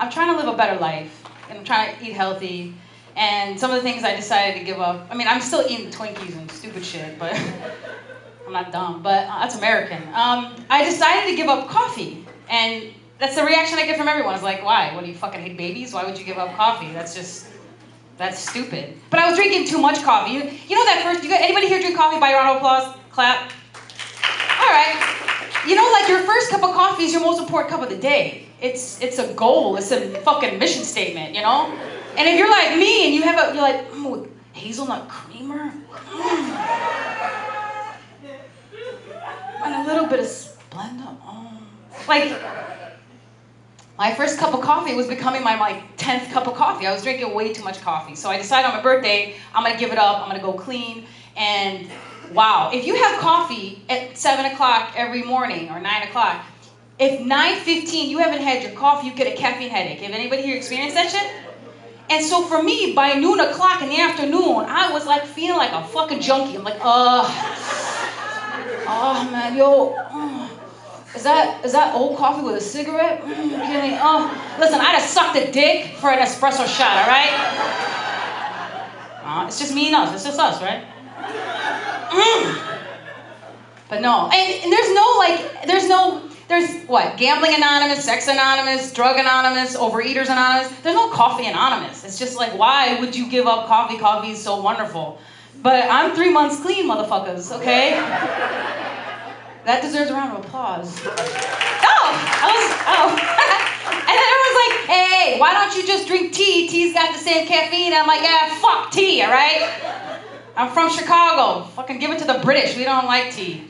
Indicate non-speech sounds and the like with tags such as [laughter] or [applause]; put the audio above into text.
I'm trying to live a better life, and I'm trying to eat healthy. And some of the things I decided to give up. I mean, I'm still eating Twinkies and stupid shit, but [laughs] I'm not dumb. But uh, that's American. Um, I decided to give up coffee, and that's the reaction I get from everyone. It's like, why? What do you fucking hate babies? Why would you give up coffee? That's just that's stupid. But I was drinking too much coffee. You, know that first, you got, anybody here drink coffee by round of applause? Clap. You know, like your first cup of coffee is your most important cup of the day. It's, it's a goal, it's a fucking mission statement, you know? And if you're like me and you have a, you're like, hazelnut creamer? Mm. And a little bit of Splenda. Oh. Like, my first cup of coffee was becoming my, like 10th cup of coffee. I was drinking way too much coffee. So I decided on my birthday, I'm gonna give it up, I'm gonna go clean. And wow, if you have coffee at 7 o'clock every morning or 9 o'clock, if 9.15 you haven't had your coffee, you get a caffeine headache. Have anybody here experienced that shit? And so for me, by noon o'clock in the afternoon, I was like feeling like a fucking junkie. I'm like, uh, oh man, yo, uh, is that is that old coffee with a cigarette? Mm, kidding. Oh, listen, I just sucked a dick for an espresso shot, all right? Uh, it's just me and us. It's just us, right? Mm. But no, and, and there's no like, there's no, there's what? Gambling anonymous, sex anonymous, drug anonymous, overeaters anonymous. There's no coffee anonymous. It's just like, why would you give up coffee? Coffee is so wonderful. But I'm three months clean, motherfuckers. Okay. That deserves a round of applause. Oh, I was, oh. [laughs] and then everyone's like, hey, why don't you just drink tea? Tea's got the same caffeine. I'm like, yeah, fuck tea, all right? I'm from Chicago. Fucking give it to the British. We don't like tea.